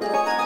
you